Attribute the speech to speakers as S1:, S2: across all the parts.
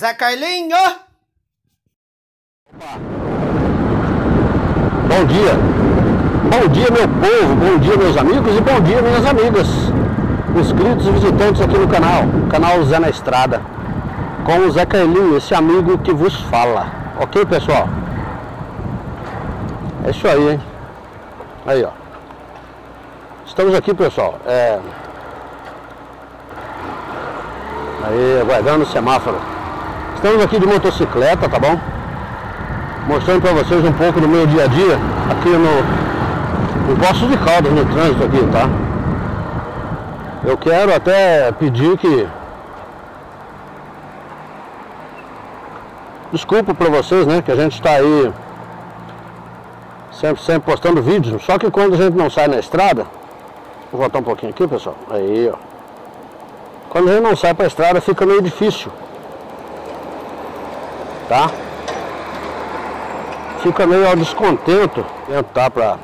S1: Zé Carlinho!
S2: Bom dia! Bom dia, meu povo, bom dia, meus amigos e bom dia, minhas amigas, inscritos e visitantes aqui no canal, canal Zé na Estrada, com o Zé Carlinho, esse amigo que vos fala, ok, pessoal? É isso aí, hein? Aí, ó. Estamos aqui, pessoal, é... Aí, aguardando o semáforo. Estamos aqui de motocicleta, tá bom? Mostrando para vocês um pouco do meu dia a dia aqui no, no Poço de Caldas, no trânsito aqui, tá? Eu quero até pedir que desculpa para vocês, né? Que a gente está aí sempre, sempre postando vídeos. Só que quando a gente não sai na estrada, vou voltar um pouquinho aqui, pessoal. Aí, ó. Quando a gente não sai para estrada, fica meio difícil tá? Fica meio ao descontento tentar para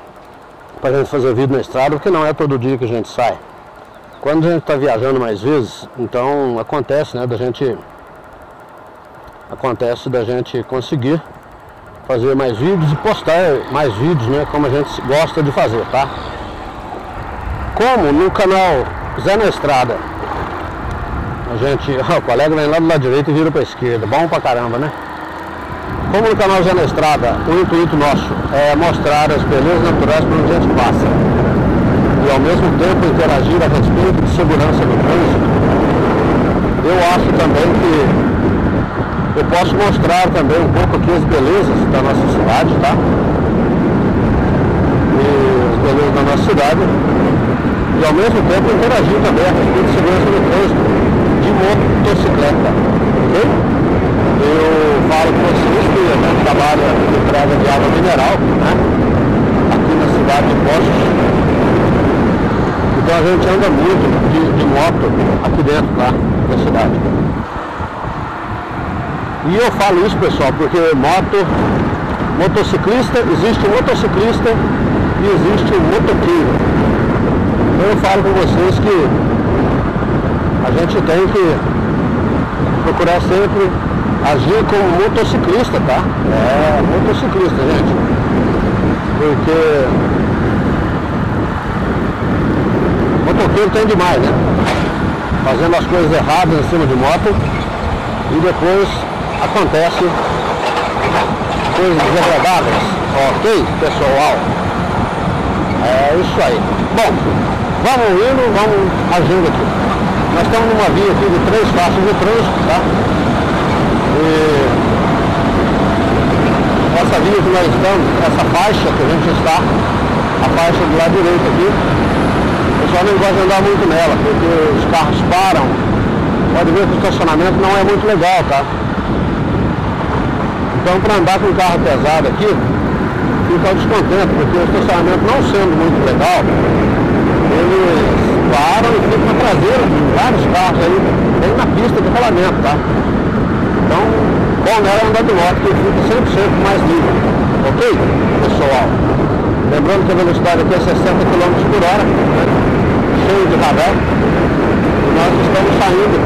S2: a gente fazer vídeo na estrada, porque não é todo dia que a gente sai. Quando a gente está viajando mais vezes, então acontece, né, da gente acontece da gente conseguir fazer mais vídeos e postar mais vídeos, né, como a gente gosta de fazer, tá? Como no canal Zé na Estrada, a gente, o colega vem lá do lado direito e vira para a esquerda, bom pra caramba, né? Como no canal Zé na Estrada, o intuito nosso é mostrar as belezas naturais por onde a gente passa e ao mesmo tempo interagir a respeito de segurança no trânsito, eu acho também que eu posso mostrar também um pouco aqui as belezas da nossa cidade, tá? E as belezas da nossa cidade e ao mesmo tempo interagir também a respeito de segurança no trânsito de motocicleta, ok? Eu falo com vocês que a gente trabalha de entrega de água mineral, né? Aqui na cidade de Poços. Então a gente anda muito de, de moto aqui dentro tá? da cidade. E eu falo isso pessoal, porque moto, motociclista, existe motociclista e existe um motoqueiro. Então eu falo com vocês que a gente tem que procurar sempre agir como motociclista, tá? É, motociclista, gente. Porque motoqueiro tem demais, né? Fazendo as coisas erradas em cima de moto e depois acontece coisas desagradáveis. Ok, pessoal? É isso aí. Bom, vamos indo, vamos agindo aqui. Nós estamos numa via aqui de três faixas de trânsito, tá? Essa via que nós estamos, essa faixa que a gente está, a faixa do lado direito aqui, o pessoal não gosta de andar muito nela, porque os carros param. Pode ver que o estacionamento não é muito legal, tá? Então para andar com um carro pesado aqui, fica descontente, porque o estacionamento não sendo muito legal, eles param e ficam na traseira, vários carros aí, bem na pista de rolamento, tá? Então, nela é andar de moto, que fica 100% mais livre. Ok, pessoal? Lembrando que a velocidade aqui é 60 km por hora, né? cheio de radar. E nós estamos saindo.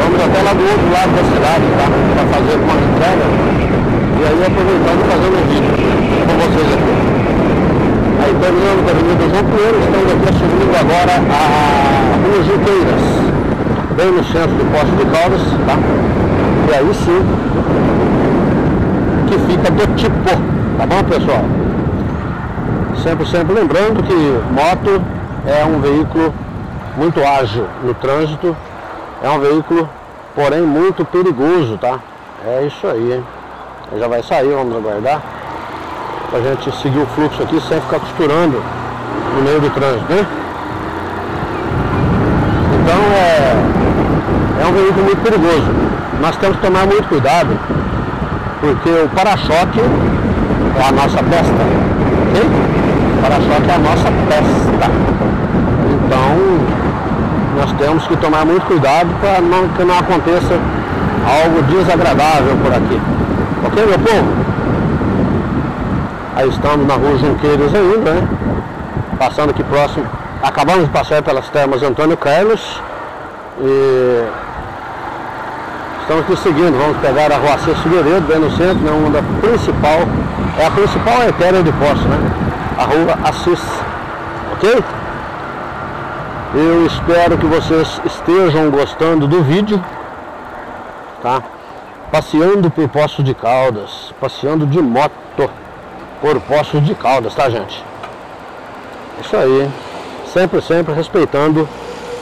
S2: Vamos até lá do outro lado da cidade, tá? Para fazer uma entrega. E aí aproveitando e fazendo um vídeo com vocês aqui. Aí terminando a Avenida João Pinheiro, estamos aqui subindo agora a Rua Juqueiras bem no centro do Posto de Caldas, tá? E aí sim, que fica do tipo, tá bom pessoal? Sempre, sempre lembrando que moto é um veículo muito ágil no trânsito, é um veículo, porém, muito perigoso, tá? É isso aí, hein? Já vai sair, vamos aguardar. Pra gente seguir o fluxo aqui sem ficar costurando no meio do trânsito, né? Então é é um veículo muito perigoso. Nós temos que tomar muito cuidado, porque o para-choque é a nossa pesta. Ok? O para-choque é a nossa pesta. Então, nós temos que tomar muito cuidado para não, que não aconteça algo desagradável por aqui. Ok, meu povo? Aí estamos na rua Junqueiros ainda, né? Passando aqui próximo. Acabamos de passar pelas termas Antônio Carlos. E Estamos aqui seguindo, vamos pegar a rua Assis Figueiredo, bem no centro, né, uma da principal, é a principal artéria de posto, né? A rua Assis, ok? Eu espero que vocês estejam gostando do vídeo, tá? Passeando por Poços de Caldas, passeando de moto por Poços de Caldas, tá gente? Isso aí, sempre, sempre respeitando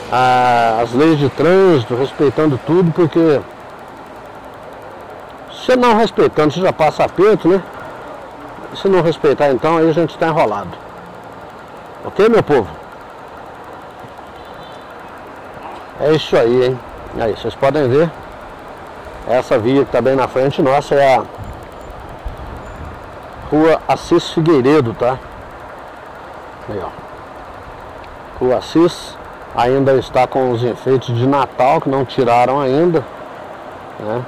S2: a, as leis de trânsito, respeitando tudo, porque se não respeitando, você já passa aperto, né? Se não respeitar então, aí a gente está enrolado. Ok, meu povo? É isso aí, hein? Aí, vocês podem ver. Essa via que está bem na frente nossa é a Rua Assis Figueiredo, tá? Aí, ó. Rua Assis ainda está com os enfeites de Natal que não tiraram ainda, né?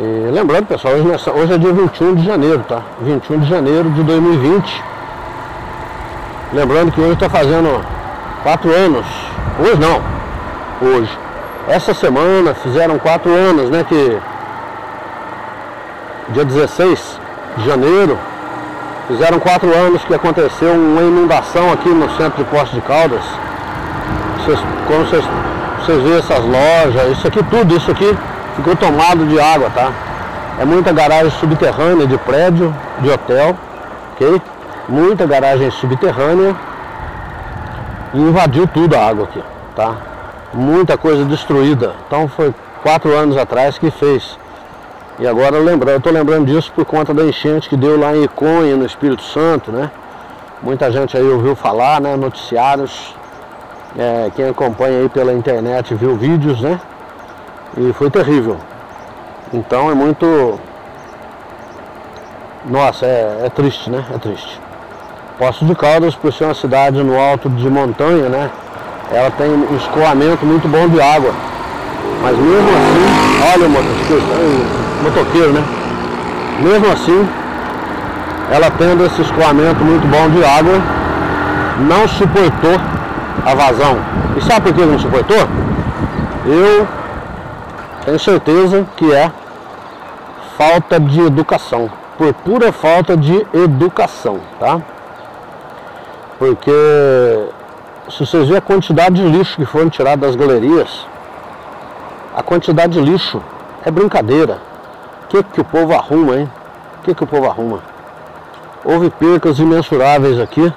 S2: E lembrando, pessoal, hoje, nessa, hoje é dia 21 de janeiro, tá? 21 de janeiro de 2020. Lembrando que hoje está fazendo 4 anos. Hoje não. Hoje. Essa semana fizeram 4 anos, né? Que dia 16 de janeiro fizeram 4 anos que aconteceu uma inundação aqui no centro de Poços de Caldas. Vocês, como vocês, vocês veem essas lojas, isso aqui tudo, isso aqui ficou tomado de água, tá? É muita garagem subterrânea de prédio, de hotel, ok? Muita garagem subterrânea e invadiu tudo a água aqui, tá? Muita coisa destruída. Então foi quatro anos atrás que fez. E agora lembrando, eu tô lembrando disso por conta da enchente que deu lá em Iconha, no Espírito Santo, né? Muita gente aí ouviu falar, né? Noticiários. É, quem acompanha aí pela internet viu vídeos, né? E foi terrível. Então é muito. Nossa, é, é triste, né? É triste. Poços de Caldas, por ser uma cidade no alto de montanha, né? Ela tem um escoamento muito bom de água. Mas mesmo assim, olha o motociclista, o motoqueiro, né? Mesmo assim, ela tendo esse escoamento muito bom de água, não suportou a vazão. E sabe por que não suportou? Eu tenho certeza que é falta de educação, por pura falta de educação, tá? Porque se vocês verem a quantidade de lixo que foram tirados das galerias, a quantidade de lixo é brincadeira. O que, que o povo arruma, hein? O que, que o povo arruma? Houve percas imensuráveis aqui.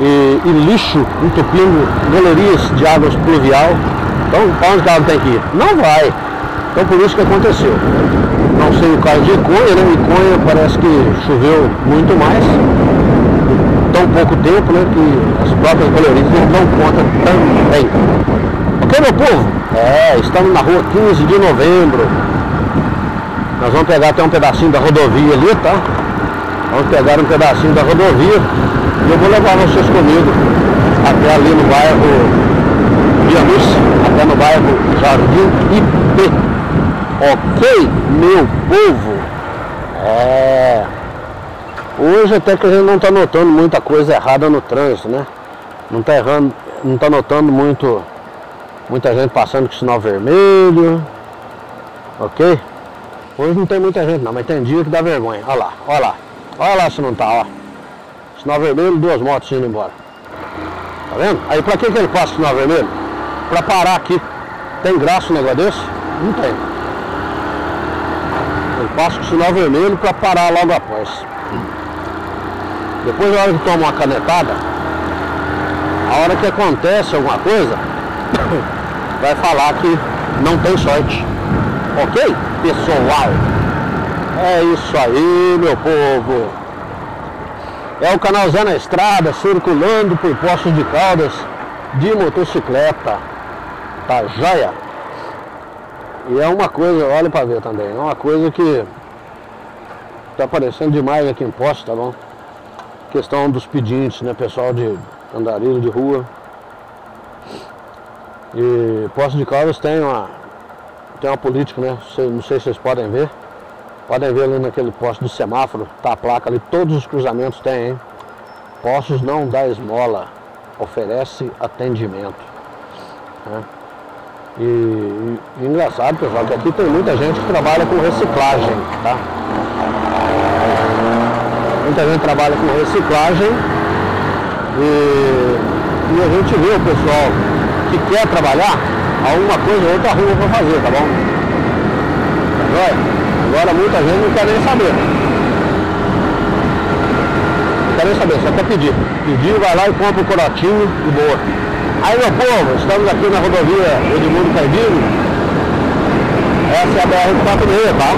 S2: E, e lixo entupindo galerias de águas pluvial então, para onde o carro tem que ir? Não vai. Então, por isso que aconteceu. Não sei o caso de Iconha, né? Iconha parece que choveu muito mais. Tão pouco tempo, né? Que as próprias galerias não dão conta também. Ok, meu povo? É, estamos na rua 15 de novembro. Nós vamos pegar até um pedacinho da rodovia ali, tá? Vamos pegar um pedacinho da rodovia e eu vou levar vocês comigo até ali no bairro Luz, até no bairro Jardim IP. Ok, meu povo? É. Hoje até que a gente não está notando muita coisa errada no trânsito, né? Não está errando, não está notando muito muita gente passando com sinal vermelho. Ok? Hoje não tem muita gente não, mas tem dia que dá vergonha. Olha lá, olha lá. Olha lá se não tá, ó. Sinal vermelho, duas motos indo embora. Tá vendo? Aí pra que, que ele passa sinal vermelho? Para parar aqui. Tem graça um negócio desse? Não tem. Eu passo com o sinal vermelho para parar logo após. Depois na hora que toma uma canetada, a hora que acontece alguma coisa, vai falar que não tem sorte. Ok, pessoal? É isso aí, meu povo. É o canal Zé na Estrada, circulando por postos de caldas de motocicleta. Tá joia? E é uma coisa, olha pra ver também, é uma coisa que tá aparecendo demais aqui em Poço, tá bom? Questão dos pedintes, né? Pessoal de andarilho de rua. E Poço de Caldas tem uma, tem uma política, né? Não sei se vocês podem ver. Podem ver ali naquele posto do semáforo, tá a placa ali, todos os cruzamentos tem, hein? Postos não dá esmola, oferece atendimento. Né? E, e, engraçado, pessoal, que aqui tem muita gente que trabalha com reciclagem, tá? Muita gente trabalha com reciclagem e, e a gente vê o pessoal que quer trabalhar, alguma coisa ou outra rua para fazer, tá bom? Agora, agora muita gente não quer nem saber. Não quer nem saber, só quer pedir. Pedir, vai lá e compra o um corotinho e boa. Aí meu povo, estamos aqui na rodovia Edmundo Cardino. Essa é a BR-46, tá?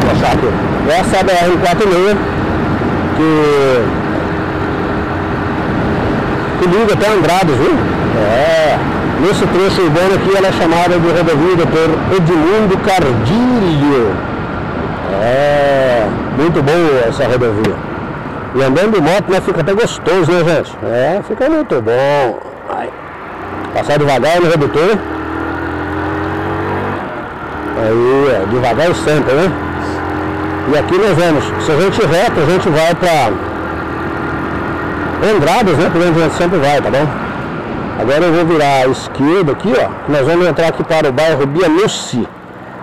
S2: Vou achar aqui. Essa é a BR-46 que, que liga até Andradas, viu? É. Nesse trecho urbano aqui ela é chamada de rodovia por Edmundo Cardilho. É. Muito boa essa rodovia. E andando de moto, né, fica até gostoso, né, gente? É, fica muito bom. Passar devagar no redutor. Aí, é, devagar e sempre, né? E aqui nós vamos, se a gente reto, a gente vai para Andradas, né? Por onde a gente sempre vai, tá bom? Agora eu vou virar à esquerda aqui, ó. Nós vamos entrar aqui para o bairro Bianucci.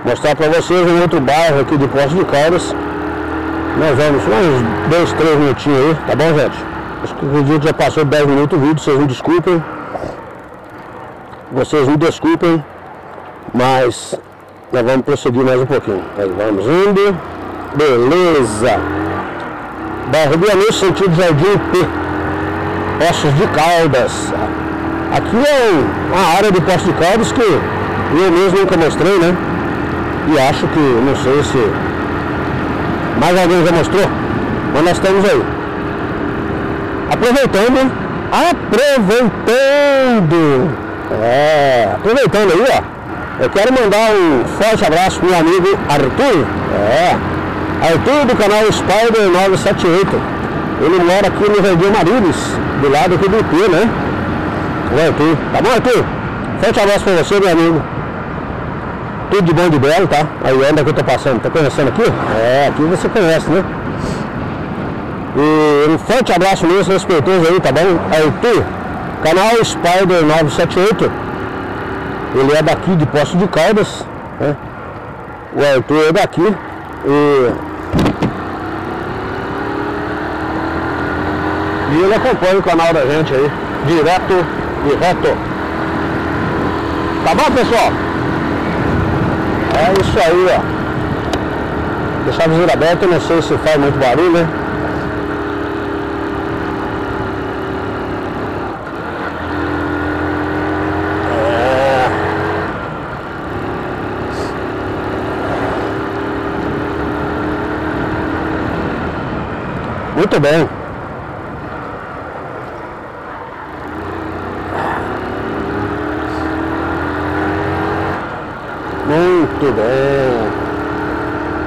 S2: Mostrar para vocês um outro bairro aqui de Poço de Caldas. Nós vamos uns dois, três minutinhos aí, tá bom, gente? Acho que o vídeo já passou 10 minutos o vídeo, vocês me desculpem. Vocês me desculpem, mas nós vamos prosseguir mais um pouquinho. Aí vamos indo. Beleza. Bairro Bianês, sentido Jardim P. Poços de Caldas. Aqui é uma área de Poços de Caldas que eu mesmo nunca mostrei, né? E acho que, não sei se mais alguém já mostrou, mas nós estamos aí. Aproveitando, aproveitando, é, aproveitando aí, ó, eu quero mandar um forte abraço pro meu amigo Arthur, é, Arthur do canal Spider 978, ele mora aqui no Jardim Marilis, do lado aqui do IP, né? O Arthur, tá bom Arthur? Forte abraço pra você, meu amigo. Tudo de bom de belo, tá? Aí anda que eu tô passando, tá conhecendo aqui? É, aqui você conhece, né? E um forte abraço mesmo, respeitoso aí, tá bom? Arthur, canal Spider 978. Ele é daqui de Poço de Caldas, né? O Arthur é daqui. E, e ele acompanha o canal da gente aí, direto e reto. Tá bom, pessoal? É isso aí, ó. Deixar a visura aberta, não sei se faz muito barulho, né? Muito bem. Muito bem.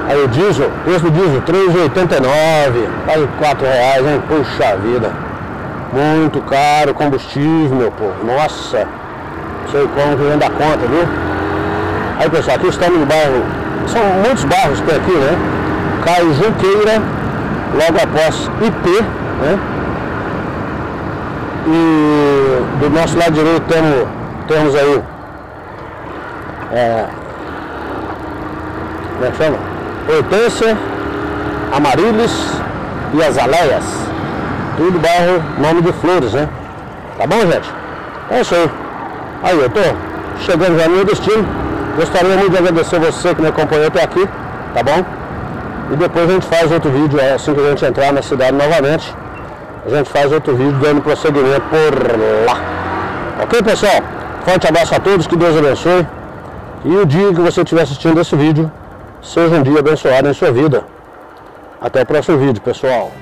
S2: Aí o diesel, preço do diesel, 3,89. Quase 4 reais, hein? Puxa vida. Muito caro combustível, meu povo. Nossa. Sei como que vem da conta, viu? Aí pessoal, aqui estamos no bairro. São muitos bairros que tem aqui, né? Caio Junqueira logo após IP, né? E do nosso lado direito temos, temos aí é, como é que chama? Hortência, Amarilis e Azaleias. Tudo bairro nome de flores, né? Tá bom, gente? É isso aí. Aí, eu tô chegando já no meu destino. Gostaria muito de agradecer você que me acompanhou até aqui, tá bom? E depois a gente faz outro vídeo, é, assim que a gente entrar na cidade novamente, a gente faz outro vídeo dando prosseguimento por lá. Ok, pessoal? Forte abraço a todos, que Deus abençoe. E o dia que você estiver assistindo esse vídeo, seja um dia abençoado em sua vida. Até o próximo vídeo, pessoal.